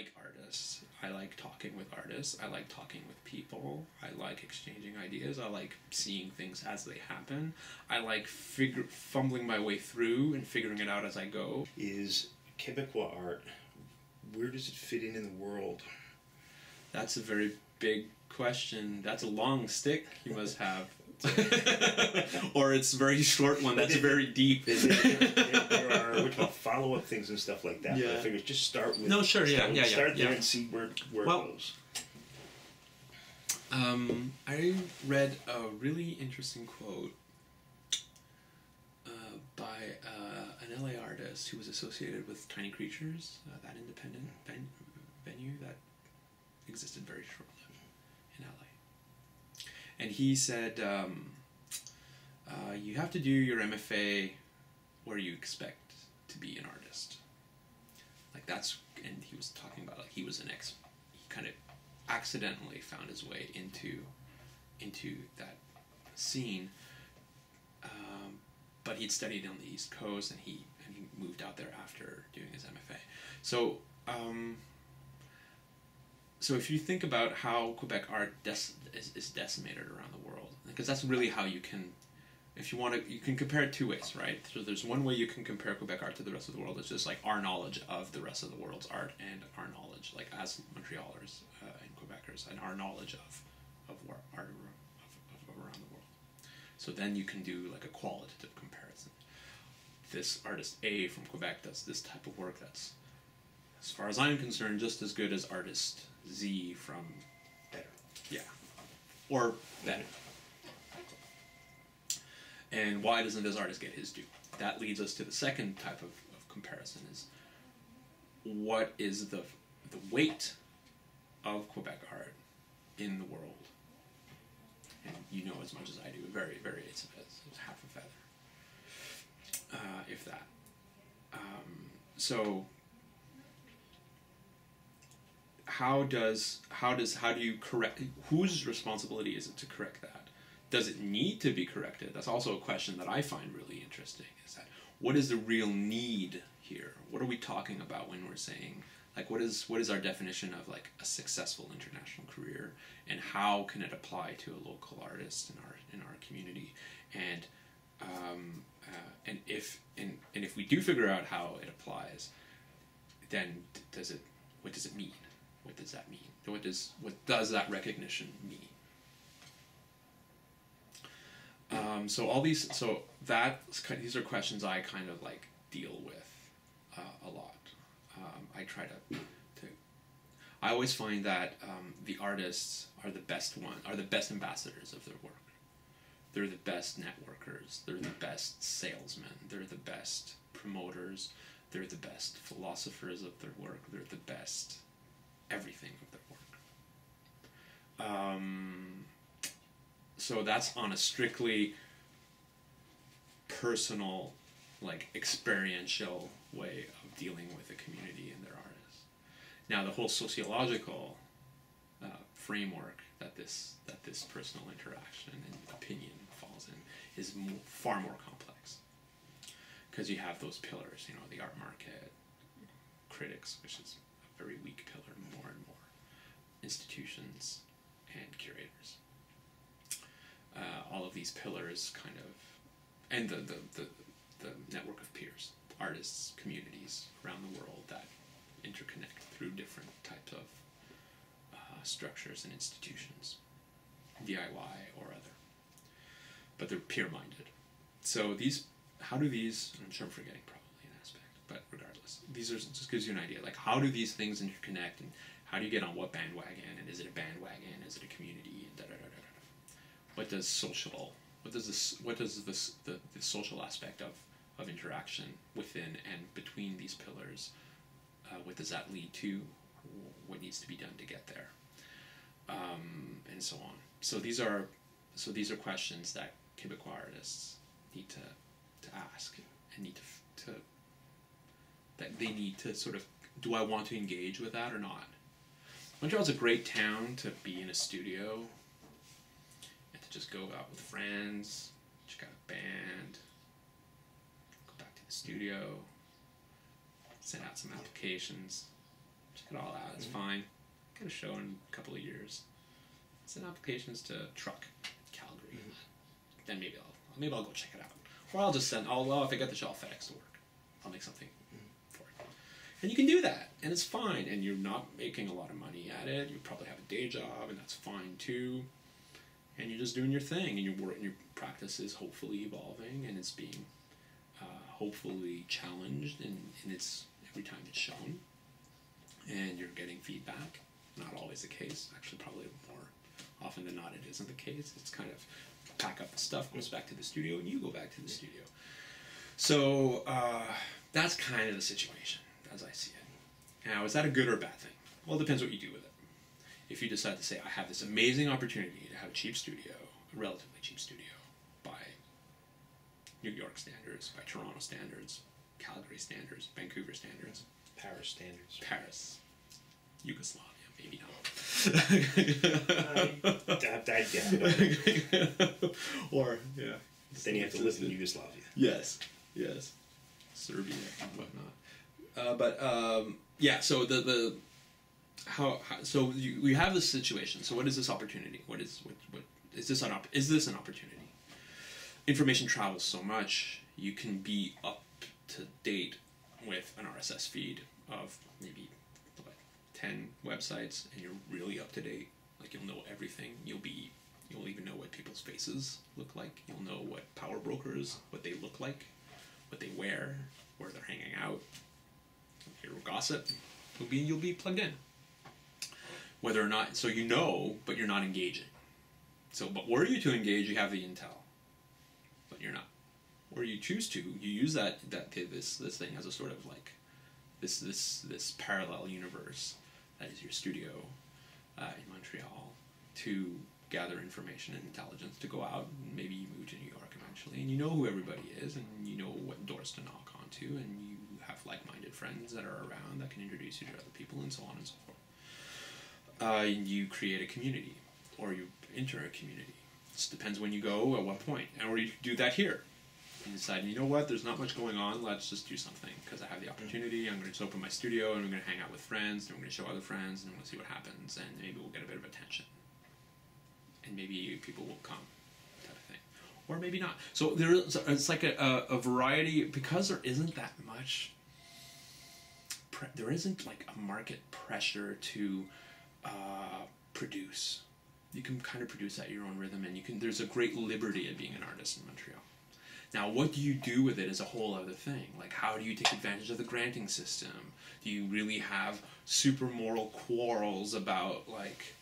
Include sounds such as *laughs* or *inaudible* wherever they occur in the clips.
like artists. I like talking with artists. I like talking with people. I like exchanging ideas. I like seeing things as they happen. I like figure fumbling my way through and figuring it out as I go. Is Quebecois art, where does it fit in in the world? That's a very big question. That's a long stick you must have. *laughs* *laughs* or it's a very short one. That's very deep. *laughs* There, there, there are what follow up things and stuff like that. But I Yeah. figure just start with No, sure, yeah, start, yeah, yeah, Start there yeah. and see where where Well- it goes. Um, I read a really interesting quote uh, by uh, an LA artist who was associated with Tiny Creatures, uh, that independent ven- venue that existed very shortly in LA. And he said, um, uh, You have to do your MFA where you expect to be an artist. Like, that's, and he was talking about, like, he was an ex, he kind of accidentally found his way into into that scene. Um, but he'd studied on the East Coast, and he and he moved out there after doing his MFA. So um, so if you think about how Quebec art is, is decimated around the world, because that's really how you can. If you want to, you can compare it two ways, right? So there's one way you can compare Quebec art to the rest of the world. It's just like our knowledge of the rest of the world's art and our knowledge, like as Montrealers uh, and Quebecers, and our knowledge of of war, art of, of, of around the world. So then you can do like a qualitative comparison. This artist A from Quebec does this type of work that's, as far as I'm concerned, just as good as artist Z from Better. yeah, or better. And why doesn't this artist get his due? That leads us to the second type of, of comparison: is what is the the weight of Quebec art in the world? And you know as much as I do. Very, very, it's, it's half a feather, uh, if that. Um, so how does how does how do you correct whose responsibility is it to correct that does it need to be corrected? That's also a question that i find really interesting is that what is the real need here? What are we talking about when we're saying like what is what is our definition of like a successful international career? And how can it apply to a local artist in our in our community? And um, uh, and if and, and if we do figure out how it applies then does it what does it mean? What does that mean? What does what does that recognition mean um, so all these so that these are questions i kind of like deal with uh, a lot. Um, i try to to i always find that um, the artists are the best one are the best ambassadors of their work. They're the best networkers they're the best salesmen they're the best promoters they're the best philosophers of their work they're the best everything of their work. Um, so that's on a strictly personal like experiential way of dealing with a community and their artists. Now the whole sociological uh, framework that this that this personal interaction and opinion falls in is far more complex. Because you have those pillars you know the art market critics which is a very weak pillar more and more institutions and curators. Uh, all of these pillars kind of and the, the, the, the network of peers artists communities around the world that interconnect through different types of uh, structures and institutions, DIY or other. But they're peer-minded. So these, how do these? I'm sure I'm forgetting probably an aspect, but regardless, these are just gives you an idea. Like how do these things interconnect, and how do you get on what bandwagon, and is it a bandwagon? Is it a community? And da da da da. da. What does social? What does this? What does this? The, the social aspect of of interaction within and between these pillars? Uh, what does that lead to? What needs to be done to get there? um, and so on. So these are so these are questions that Quebecois artists need to to ask and need to to that they need to sort of do I want to engage with that or not? Montreal's a great town to be in a studio to just go out with friends, check out a band, go back to the studio, send out some applications, check it all out. That's mm-hmm. fine. Get a show in a couple of years. Send applications to Truck, Calgary. Mm-hmm. Then maybe I'll maybe I'll go check it out. Or I'll just send. I'll well if I get the show, I'll FedEx to work. I'll make something mm-hmm. for it. And you can do that, and it's fine. And you're not making a lot of money at it. You probably have a day job, and that's fine too. And you're just doing your thing, and your work, and your practice is hopefully evolving, and it's being uh, hopefully challenged, and, and it's every time it's shown, and you're getting feedback. Not always the case. Actually, probably more often than not, it isn't the case. It's kind of pack up the stuff, goes back to the studio, and you go back to the studio. So uh, that's kind of the situation as I see it. Now, is that a good or a bad thing? Well, it depends what you do with it. If you decide to say, I have this amazing opportunity to have a cheap studio, a relatively cheap studio, by New York standards, by Toronto standards, Calgary standards, Vancouver standards, Paris standards. Paris, Yugoslavia, maybe not. *laughs* I, I, I, *laughs* or, yeah. then you have to live in Yugoslavia. Yes, yes, Serbia and whatnot. Uh, but um, yeah, so the the how, how so you, we have this situation. So what is this opportunity? What is what what is this an op- is this an opportunity? Information travels so much. You can be up to date with an RSS feed of maybe what, ten websites, and you're really up to date. Like you'll know everything. You'll be You'll even know what people's faces look like. You'll know what power brokers, what they look like, what they wear, where they're hanging out. You'll gossip. You'll be you'll be plugged in. Whether or not, so you know, but you're not engaging. So, but were you to engage, you have the intel, but you're not. Or you choose to, you use that that this this thing as a sort of like this this this parallel universe that is your studio uh, in Montreal to gather information and intelligence to go out and maybe you move to New York eventually and you know who everybody is and you know what doors to knock onto and you have like-minded friends that are around that can introduce you to other people and so on and so forth. Uh, you create a community or you enter a community. It depends when you go at what point. And or you do that here. You decide, you know what, there's not much going on, let's just do something because I have the opportunity. I'm going to just open my studio and I'm going to hang out with friends and I'm going to show other friends and we'll see what happens and maybe we'll get a bit of attention and maybe people will come type of thing or maybe not so there's it's like a, a, a variety because there isn't that much pre- there isn't like a market pressure to uh, produce you can kind of produce at your own rhythm and you can there's a great liberty of being an artist in montreal now what do you do with it is a whole other thing like how do you take advantage of the granting system do you really have super moral quarrels about like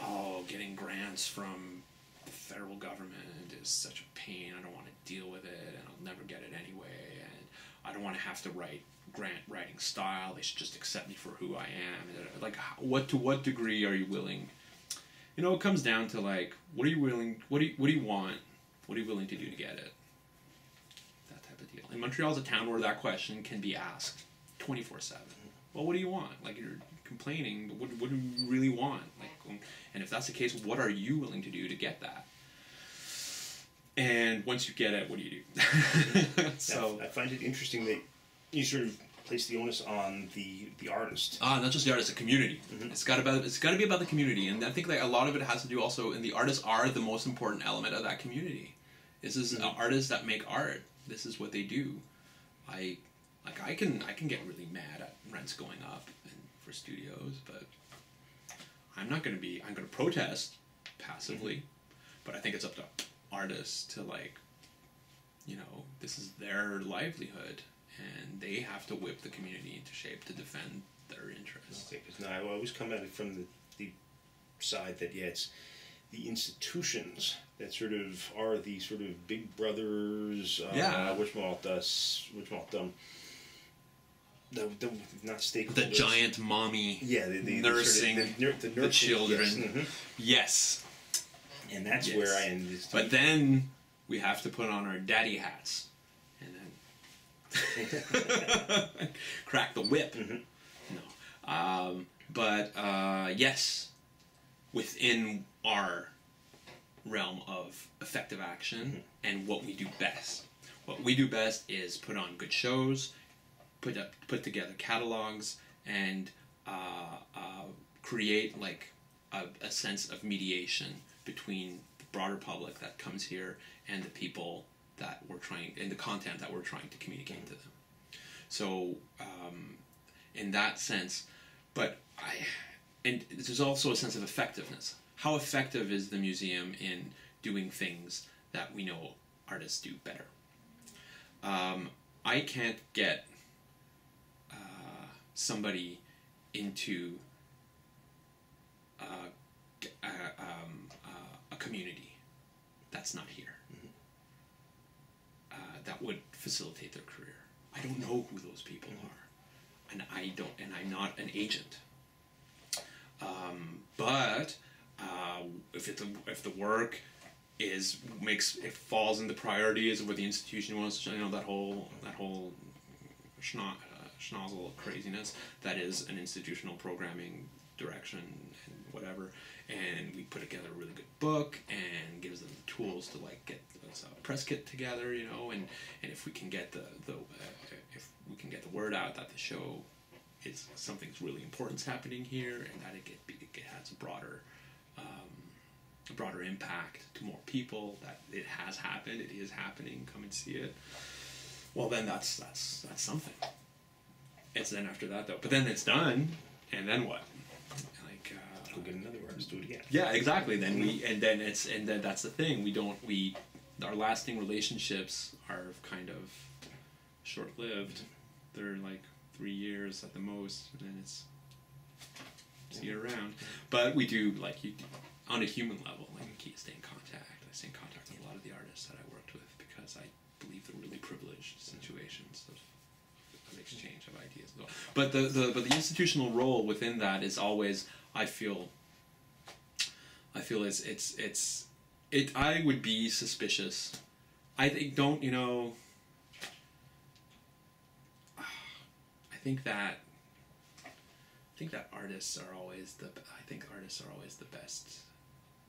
oh, getting grants from the federal government is such a pain. I don't want to deal with it, and I'll never get it anyway. And I don't want to have to write grant writing style. They should just accept me for who I am. Like, what to what degree are you willing? You know, it comes down to like, what are you willing? What do you, what do you want? What are you willing to do to get it? That type of deal. And Montreal's a town where that question can be asked twenty four seven. Well, what do you want? Like you're complaining, but what, what do you really want? Like, um, and if that's the case, what are you willing to do to get that? And once you get it, what do you do? *laughs* so I find it interesting that you sort of place the onus on the the artist. Ah, not just the artist, the community. It's got about it's got to be about the community, and I think like a lot of it has to do also, and the artists are the most important element of that community. This is uh, artists that make art. This is what they do. I like I can I can get really mad at rents going up and for studios, but I'm not going to be. I'm going to protest passively, but I think it's up to artists to like, you know, this is their livelihood, and they have to whip the community into shape to defend their interests. Okay, because now I always come at it from the, the side that yeah, it's the institutions that sort of are the sort of big brothers. Uh, Yeah. Which malt us? Which malt them? The, the not stakeholders. The giant mommy Yeah, the, the, nursing the, sort of, the, the, children. yes, mhm. Yes, And that's Yes. where I end. Is but then we have to put on our daddy hats *laughs* crack the whip. No, um, but uh, yes, within our realm of effective action and what we do best. What we do best is put on good shows, put up, put together catalogs, and uh, uh, create like a, a sense of mediation between the broader public that comes here and the people that we're trying and the content that we're trying to communicate to them. So um, in that sense, but I and there's also a sense of effectiveness. How effective is the museum in doing things that we know artists do better? Um, I can't get uh, somebody into uh, uh, um, uh, a community that's not here that would facilitate their career. I don't know who those people are, and I don't, and I'm not an agent. Um, but uh, if it's a, if the work is makes it falls in the priorities of what the institution wants, you know that whole that whole uh, craziness that is an institutional programming direction whatever. And we put together a really good book and gives them the tools to like get a press kit together, you know. And, and if we can get the the uh, if we can get the word out that the show is something's really important's happening here and that it get it has a broader um, a broader impact to more people that it has happened it is happening come and see it well then that's that's that's something it's then after that though but then it's done and then what get another artist, do it again. yeah exactly. Then we and then it's and then that's the thing. We don't we our lasting relationships are kind of short-lived. They're like three years at the most and then it's see you around but we do like you on a human level like keep stay in contact. I stay in contact with a lot of the artists that i worked with because i believe they're really privileged situations of, of exchange of ideas as well. but the, the but the institutional role within that is always i feel I feel it's it's it's it. I would be suspicious. I think don't you know. I think that. I think that artists are always the. I think artists are always the best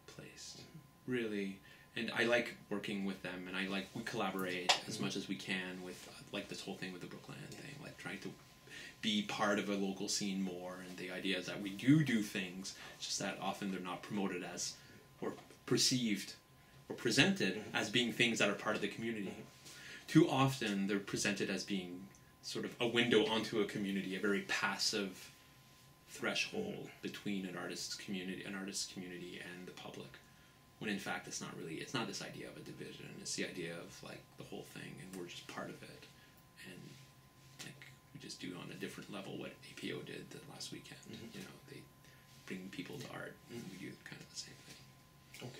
placed, mm-hmm. really. And I like working with them, and I like we collaborate as much as we can with like this whole thing with the Brooklyn thing, like trying to be part of a local scene more and the idea is that we do do things just that often they're not promoted as or perceived or presented mm-hmm. as being things that are part of the community. Mm-hmm. Too often they're presented as being sort of a window onto a community a very passive threshold mm-hmm. between an artist's community an artist's community and the public when in fact it's not really it's not this idea of a division. It's the idea of like the whole thing and we're just part of it. And like we just do on a different level what apo did the last weekend. Mm-hmm. you know they bring people to art. Mm-hmm. we do kind of the same thing. Okay.